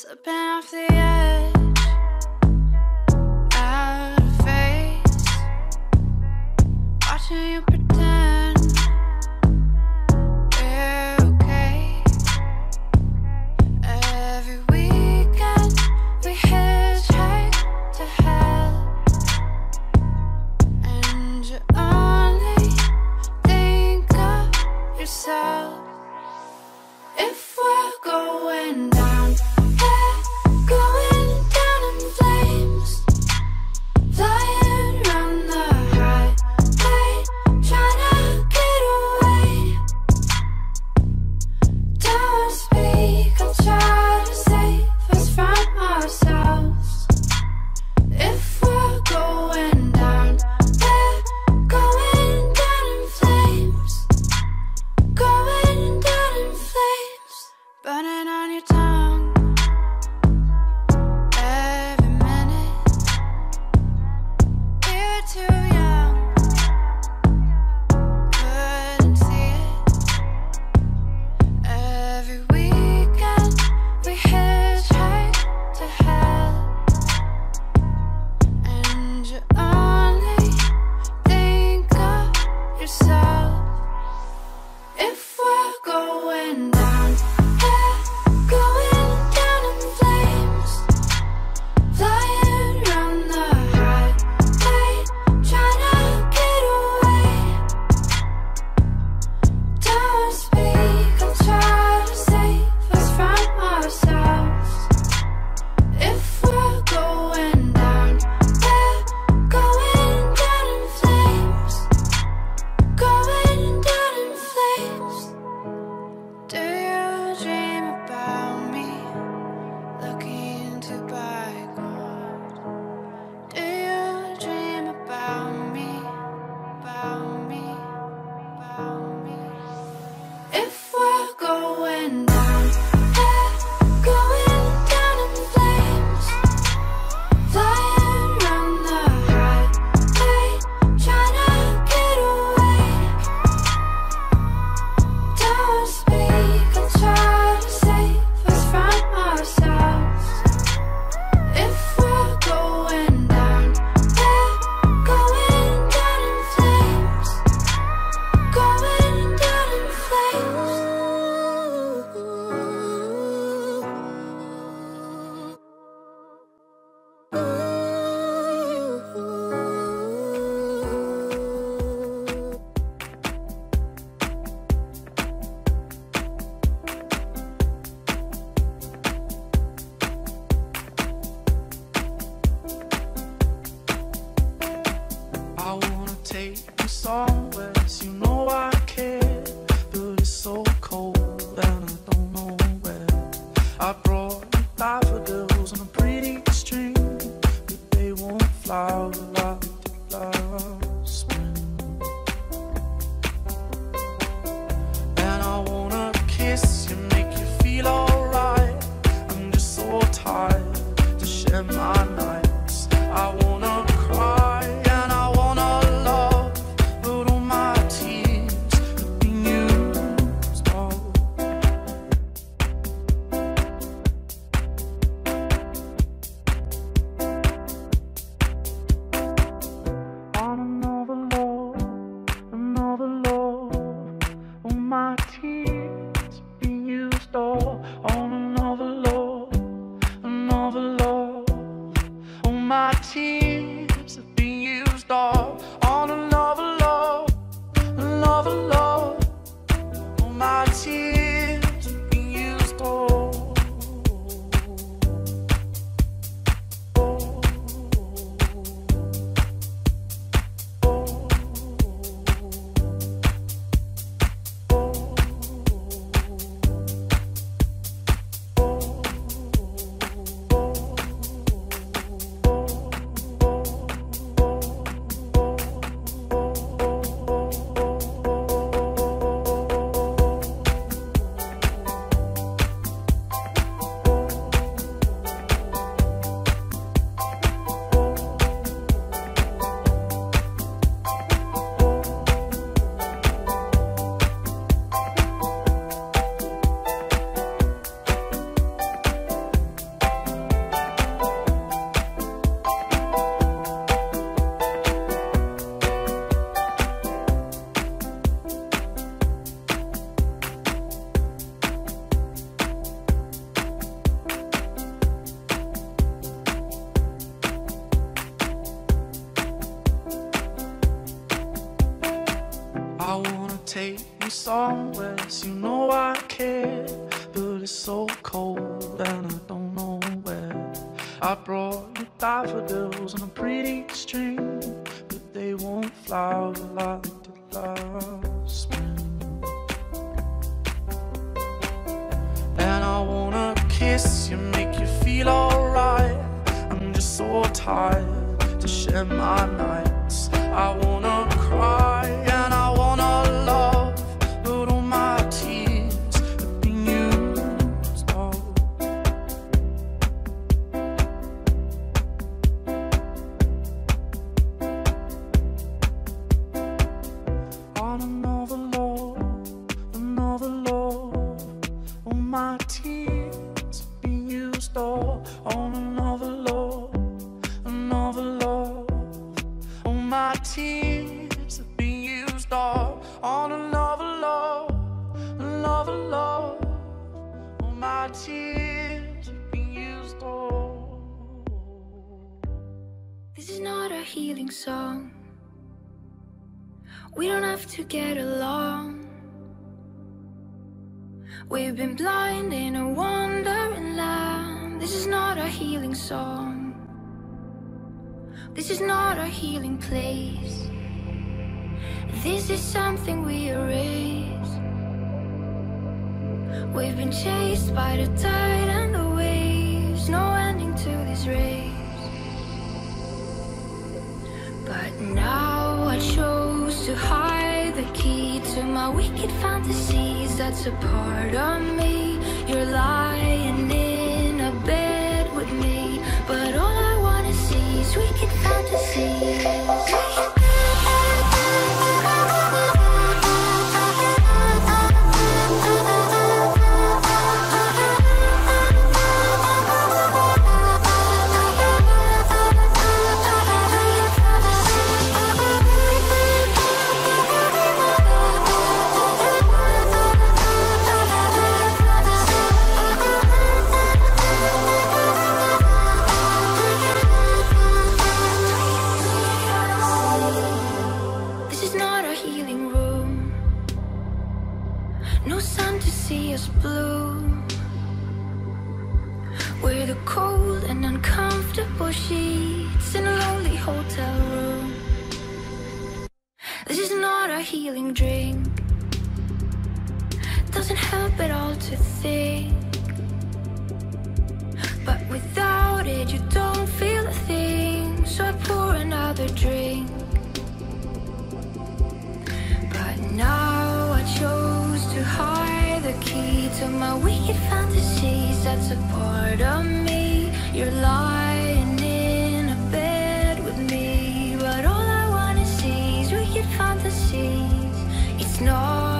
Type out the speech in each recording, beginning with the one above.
slipping off the edge. Out of face, watching you pretend we're okay. Every weekend we hitchhike to hell, and you only think of yourself. If we're going. down. song. You. Take you somewhere. So you know I care, but it's so cold and I don't know where. I brought you daffodils on a pretty string, but they won't flower like did last spring. And I wanna kiss you, make you feel alright. I'm just so tired to share my nights. I wanna cry all on another love, another love. My tears have been used all. This is not a healing song. We don't have to get along. We've been blind in a wandering land. This is not a healing song. This is not a healing place. This is something we erase. We've been chased by the tide and the waves. No ending to this race. But now I chose to hide the key to my wicked fantasies. That's a part of me. You're lying in a bed with me, but all I wanna see is wicked This to my wicked fantasies. That's a part of me. You're lying in a bed with me. But all I wanna see is wicked fantasies. It's not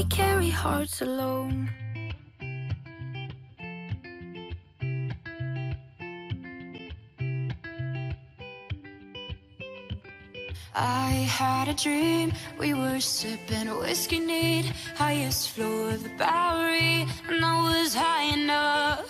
we carry hearts alone. I had a dream, we were sipping whiskey neat, highest floor of the Bowery, and I was high enough.